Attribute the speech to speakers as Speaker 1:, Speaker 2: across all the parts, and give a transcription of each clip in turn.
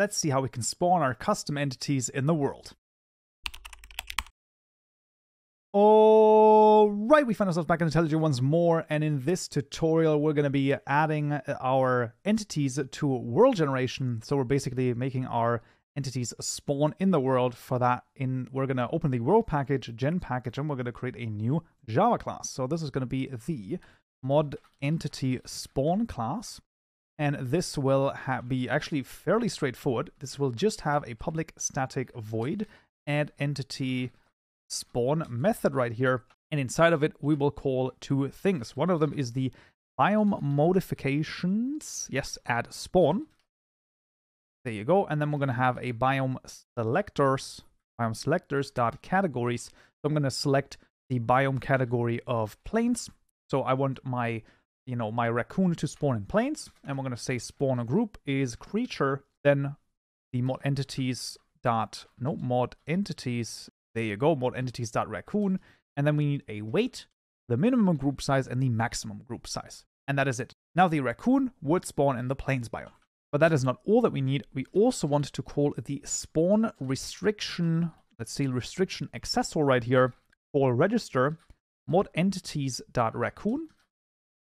Speaker 1: let's see how we can spawn our custom entities in the world. Alright, we find ourselves back in IntelliJ once more, and in this tutorial we're going to be adding our entities to world generation. So we're basically making our entities spawn in the world. For that, in we're going to open the world package, gen package, and we're going to create a new Java class. So this is going to be the mod entity spawn class. And this will be actually fairly straightforward. This will just have a public static void add entity spawn method right here. And inside of it, we will call two things. One of them is the biome modifications. Yes, add spawn. There you go. And then we're going to have a biome selectors, biome selectors dot categories. So I'm going to select the biome category of plains. So I want my, you know, my raccoon to spawn in plains. And we're going to say spawn a group is creature. Then the mod entities dot, no, mod entities there you go, mod entities dot raccoon, And then we need a weight, the minimum group size, and the maximum group size. And that is it. Now the raccoon would spawn in the plains biome. But that is not all that we need. We also want to call the spawn restriction, let's see, restriction accessor right here, call register mod entities.raccoon,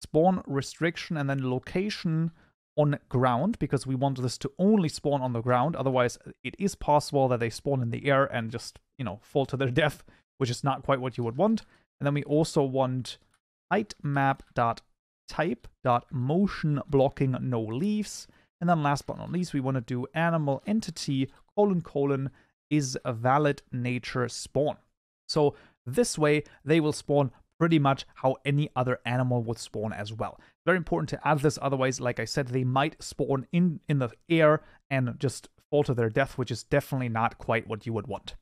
Speaker 1: spawn restriction, and then location on ground because we want this to only spawn on the ground. Otherwise, it is possible that they spawn in the air and just, you know, fall to their death, which is not quite what you would want. And then we also want height map dot type dot motion blocking no leaves. And then last but not least, we want to do animal entity colon colon is a valid nature spawn. So this way they will spawn pretty much how any other animal would spawn as well. Very important to add this, otherwise, like I said, they might spawn in, in the air and just fall to their death, which is definitely not quite what you would want.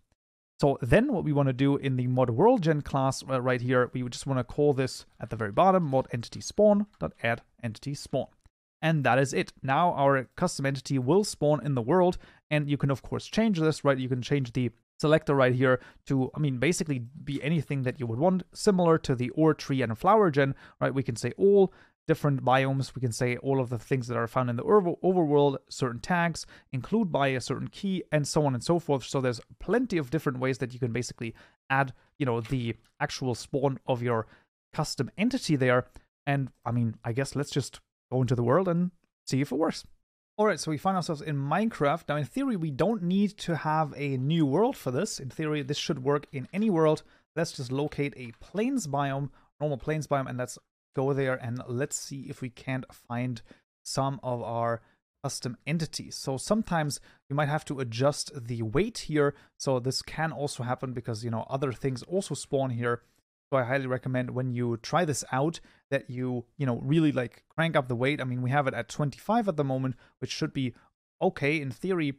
Speaker 1: So then what we want to do in the mod world gen class uh, right here, we just want to call this at the very bottom mod entity spawn dot add entity spawn. And that is it. Now our custom entity will spawn in the world, and you can of course change this, right? You can change the selector right here to, I mean, basically be anything that you would want, similar to the ore tree and flower gen, right? We can say all different biomes. We can say all of the things that are found in the over- overworld, certain tags, include by a certain key, and so on and so forth. So there's plenty of different ways that you can basically add, you know, the actual spawn of your custom entity there. And I mean, I guess let's just go into the world and see if it works. Alright, so we find ourselves in Minecraft. Now, in theory, we don't need to have a new world for this. In theory, this should work in any world. Let's just locate a plains biome, normal plains biome, and let's go there and let's see if we can't find some of our custom entities. So sometimes you might have to adjust the weight here. So this can also happen because, you know, other things also spawn here. So I highly recommend when you try this out that you, you know, really like crank up the weight. I mean, we have it at 25 at the moment, which should be okay in theory,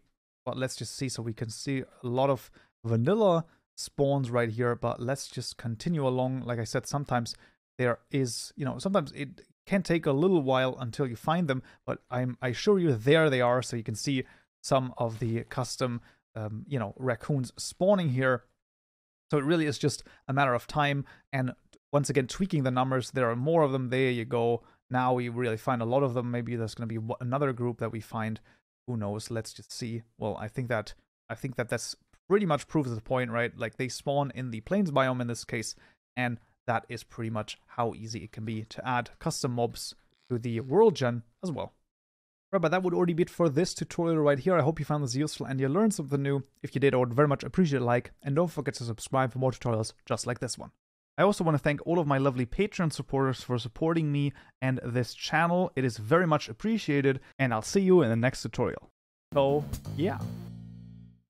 Speaker 1: but let's just see. So we can see a lot of vanilla spawns right here, but let's just continue along. Like I said, sometimes there is, you know, sometimes it can take a little while until you find them, but I'm, I assure you there they are. So you can see some of the custom, um, you know, raccoons spawning here so it really is just a matter of time. And once again, tweaking the numbers, there are more of them. There you go. Now we really find a lot of them. Maybe there's going to be another group that we find. Who knows? Let's just see. Well, I think that I think that that's pretty much proves the point, right? Like they spawn in the plains biome in this case, and that is pretty much how easy it can be to add custom mobs to the world gen as well. Right, but that would already be it for this tutorial right here. I hope you found this useful and you learned something new. If you did, I would very much appreciate a like, and don't forget to subscribe for more tutorials just like this one. I also want to thank all of my lovely Patreon supporters for supporting me and this channel. It is very much appreciated, and I'll see you in the next tutorial. So, yeah.